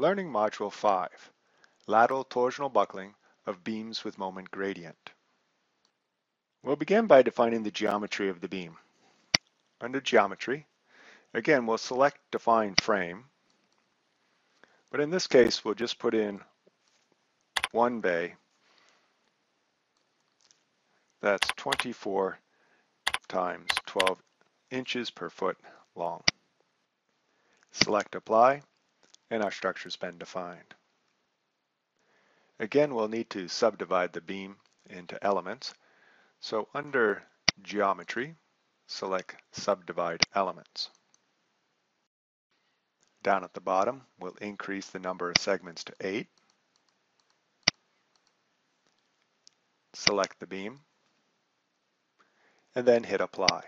Learning Module 5, Lateral Torsional Buckling of Beams with Moment Gradient. We'll begin by defining the geometry of the beam. Under Geometry, again we'll select Define Frame, but in this case we'll just put in one bay that's 24 times 12 inches per foot long. Select Apply, and our structure's been defined. Again, we'll need to subdivide the beam into elements. So under Geometry, select Subdivide Elements. Down at the bottom, we'll increase the number of segments to 8. Select the beam, and then hit Apply.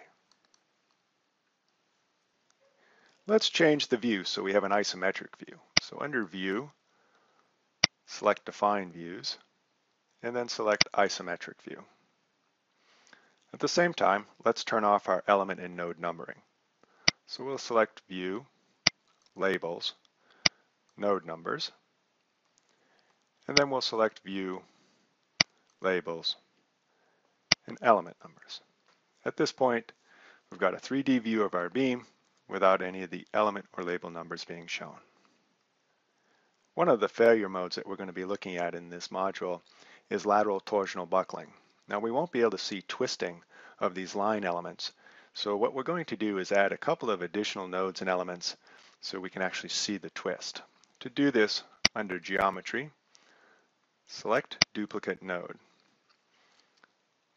Let's change the view so we have an isometric view. So under View, select Define Views, and then select Isometric View. At the same time, let's turn off our element and node numbering. So we'll select View, Labels, Node Numbers, and then we'll select View, Labels, and Element Numbers. At this point, we've got a 3D view of our beam without any of the element or label numbers being shown. One of the failure modes that we're going to be looking at in this module is lateral torsional buckling. Now we won't be able to see twisting of these line elements, so what we're going to do is add a couple of additional nodes and elements so we can actually see the twist. To do this, under Geometry, select Duplicate Node.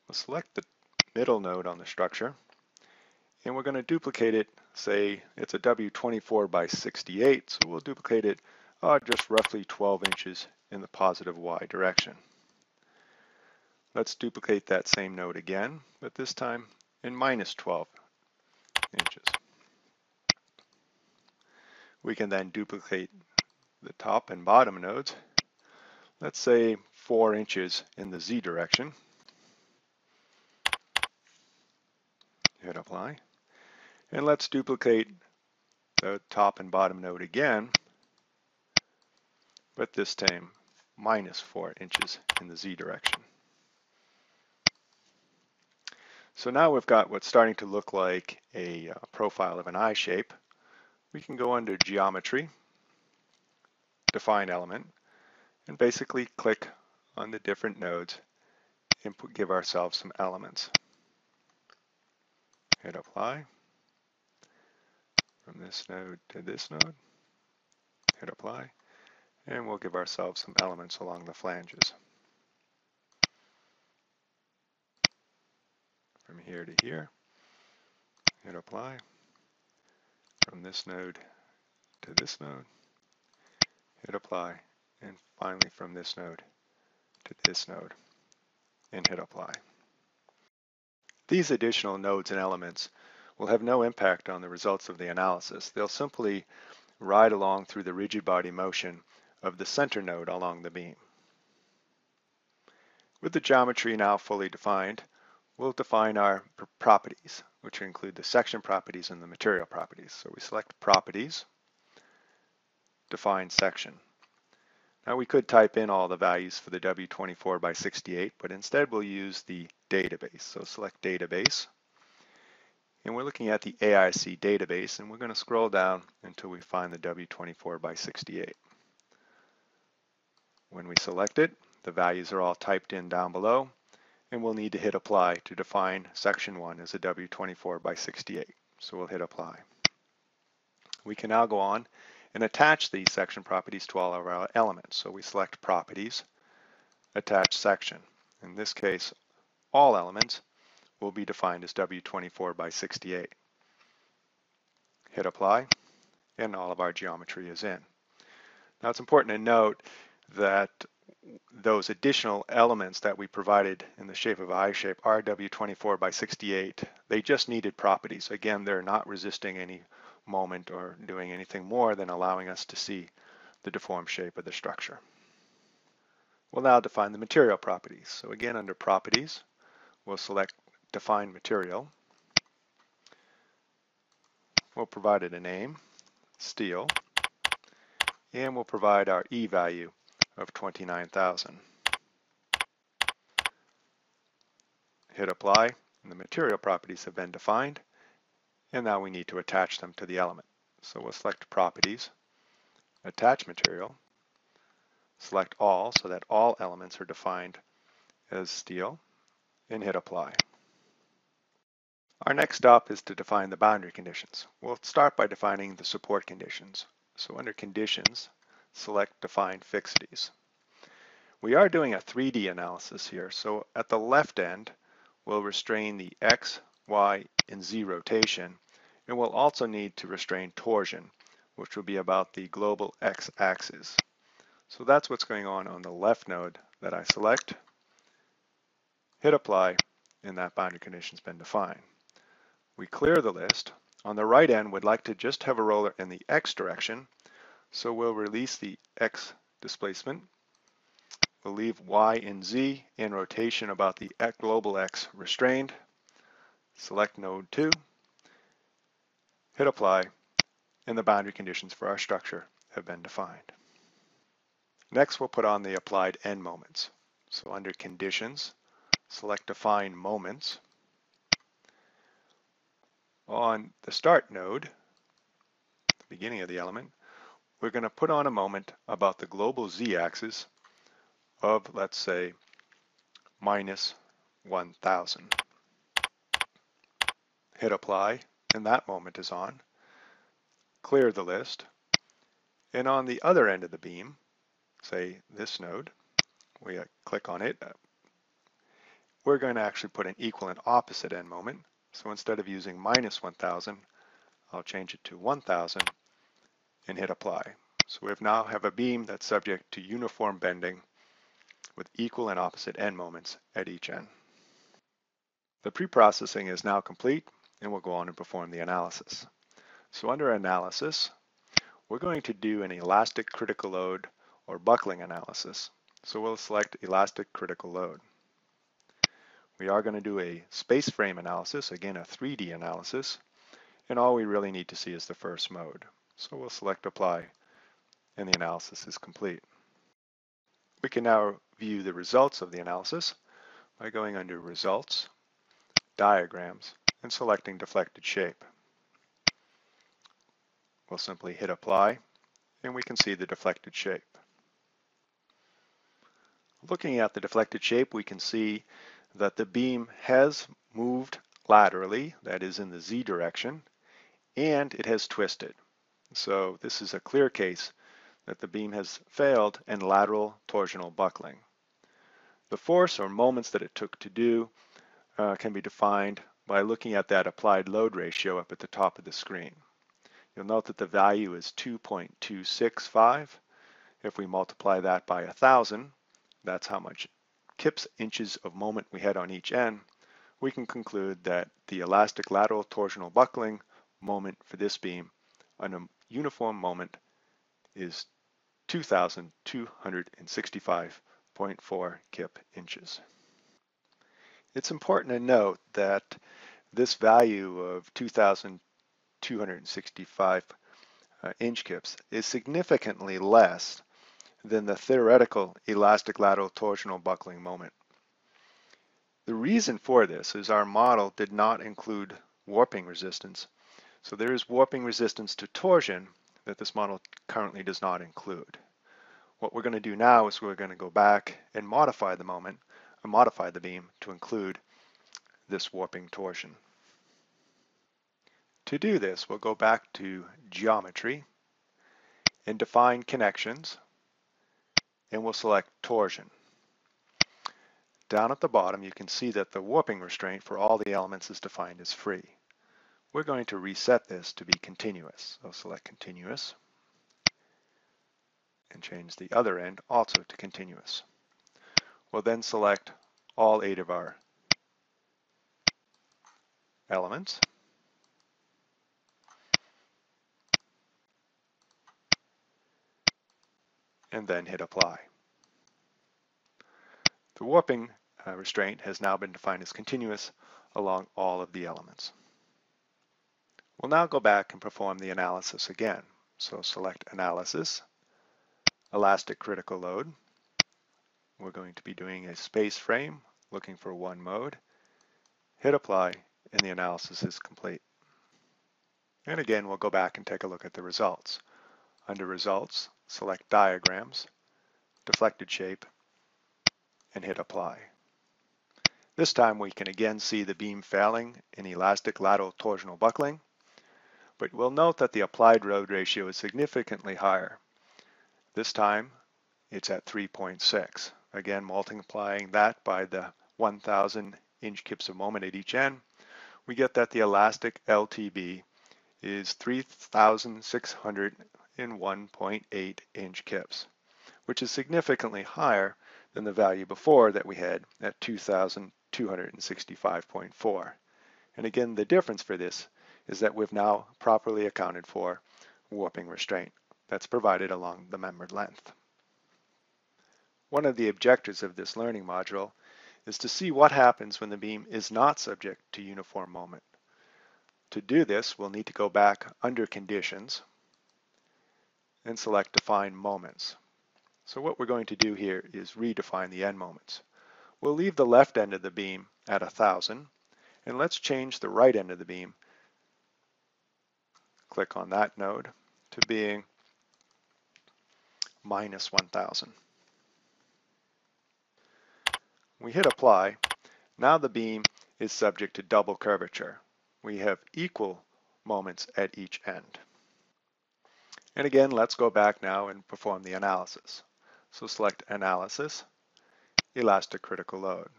We'll select the middle node on the structure and we're going to duplicate it, say it's a W24 by 68, so we'll duplicate it uh, just roughly 12 inches in the positive Y direction. Let's duplicate that same node again, but this time in minus 12 inches. We can then duplicate the top and bottom nodes, let's say 4 inches in the Z direction. Hit apply. And let's duplicate the top and bottom node again, but this time minus 4 inches in the z direction. So now we've got what's starting to look like a uh, profile of an I shape. We can go under Geometry, Define Element, and basically click on the different nodes and give ourselves some elements. Hit Apply from this node to this node, hit apply, and we'll give ourselves some elements along the flanges. From here to here, hit apply, from this node to this node, hit apply, and finally from this node to this node, and hit apply. These additional nodes and elements will have no impact on the results of the analysis. They'll simply ride along through the rigid body motion of the center node along the beam. With the geometry now fully defined, we'll define our properties, which include the section properties and the material properties. So we select Properties, Define Section. Now we could type in all the values for the W24 by 68, but instead we'll use the database. So select Database, and we're looking at the AISC database and we're going to scroll down until we find the W24 by 68. When we select it, the values are all typed in down below and we'll need to hit apply to define section 1 as a W24 by 68. So we'll hit apply. We can now go on and attach these section properties to all of our elements. So we select properties, attach section. In this case, all elements will be defined as W24 by 68. Hit apply, and all of our geometry is in. Now it's important to note that those additional elements that we provided in the shape of I shape are W24 by 68. They just needed properties. Again, they're not resisting any moment or doing anything more than allowing us to see the deformed shape of the structure. We'll now define the material properties. So again, under properties, we'll select define material. We'll provide it a name, steel, and we'll provide our E value of 29,000. Hit apply and the material properties have been defined and now we need to attach them to the element. So we'll select properties, attach material, select all so that all elements are defined as steel and hit apply. Our next stop is to define the boundary conditions. We'll start by defining the support conditions. So under conditions, select define fixities. We are doing a 3D analysis here. So at the left end, we'll restrain the X, Y, and Z rotation. And we'll also need to restrain torsion, which will be about the global X axis. So that's what's going on on the left node that I select, hit apply, and that boundary condition's been defined. We clear the list. On the right end, we'd like to just have a roller in the X direction. So we'll release the X displacement. We'll leave Y and Z in rotation about the global X restrained. Select node 2, hit apply, and the boundary conditions for our structure have been defined. Next, we'll put on the applied end moments. So under conditions, select define moments. On the start node, the beginning of the element, we're going to put on a moment about the global z-axis of, let's say, minus 1000. Hit apply, and that moment is on. Clear the list. And on the other end of the beam, say this node, we click on it, we're going to actually put an equal and opposite end moment. So instead of using minus 1000, I'll change it to 1000 and hit apply. So we now have a beam that's subject to uniform bending with equal and opposite end moments at each end. The pre-processing is now complete and we'll go on and perform the analysis. So under analysis, we're going to do an elastic critical load or buckling analysis. So we'll select elastic critical load. We are going to do a space frame analysis, again a 3D analysis, and all we really need to see is the first mode. So we'll select apply and the analysis is complete. We can now view the results of the analysis by going under results, diagrams, and selecting deflected shape. We'll simply hit apply and we can see the deflected shape. Looking at the deflected shape, we can see that the beam has moved laterally, that is in the Z direction, and it has twisted. So this is a clear case that the beam has failed in lateral torsional buckling. The force or moments that it took to do uh, can be defined by looking at that applied load ratio up at the top of the screen. You'll note that the value is 2.265. If we multiply that by 1,000, that's how much kips inches of moment we had on each end, we can conclude that the elastic lateral torsional buckling moment for this beam on a uniform moment is 2,265.4 kip inches. It's important to note that this value of 2,265 uh, inch kips is significantly less than the theoretical elastic lateral torsional buckling moment. The reason for this is our model did not include warping resistance. So there is warping resistance to torsion that this model currently does not include. What we're going to do now is we're going to go back and modify the moment, or modify the beam to include this warping torsion. To do this, we'll go back to geometry and define connections and we'll select torsion. Down at the bottom, you can see that the warping restraint for all the elements is defined as free. We're going to reset this to be continuous. So select continuous and change the other end also to continuous. We'll then select all eight of our elements. And then hit apply. The warping uh, restraint has now been defined as continuous along all of the elements. We'll now go back and perform the analysis again. So select Analysis, elastic critical load. We're going to be doing a space frame, looking for one mode. Hit apply, and the analysis is complete. And again, we'll go back and take a look at the results. Under Results, select Diagrams, Deflected Shape, and hit Apply. This time we can again see the beam failing in elastic lateral torsional buckling, but we'll note that the applied load ratio is significantly higher. This time it's at 3.6. Again, multiplying that by the 1,000 inch kips of moment at each end, we get that the elastic LTB is 3,601.8 inch kips, which is significantly higher than the value before that we had at 2,265.4. And again, the difference for this is that we've now properly accounted for warping restraint that's provided along the membered length. One of the objectives of this learning module is to see what happens when the beam is not subject to uniform moment. To do this, we'll need to go back under Conditions and select Define Moments. So what we're going to do here is redefine the end moments. We'll leave the left end of the beam at 1,000 and let's change the right end of the beam. Click on that node to being minus 1,000. We hit apply. Now the beam is subject to double curvature. We have equal moments at each end. And again, let's go back now and perform the analysis. So select Analysis, Elastic Critical Load.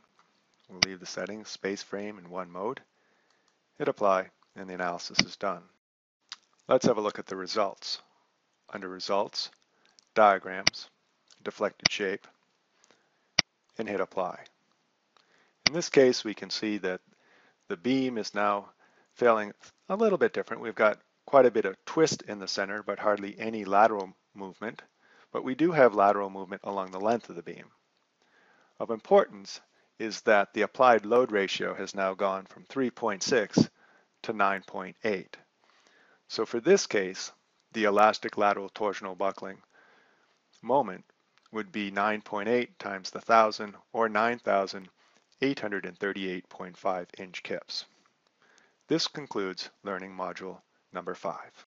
We'll leave the settings Space Frame in one mode, hit Apply, and the analysis is done. Let's have a look at the results. Under Results, Diagrams, Deflected Shape, and hit Apply. In this case, we can see that the beam is now failing a little bit different. We've got quite a bit of twist in the center, but hardly any lateral movement but we do have lateral movement along the length of the beam. Of importance is that the applied load ratio has now gone from 3.6 to 9.8. So for this case, the elastic lateral torsional buckling moment would be 9.8 times the 1,000 or 9,838.5 inch kips. This concludes learning module number 5.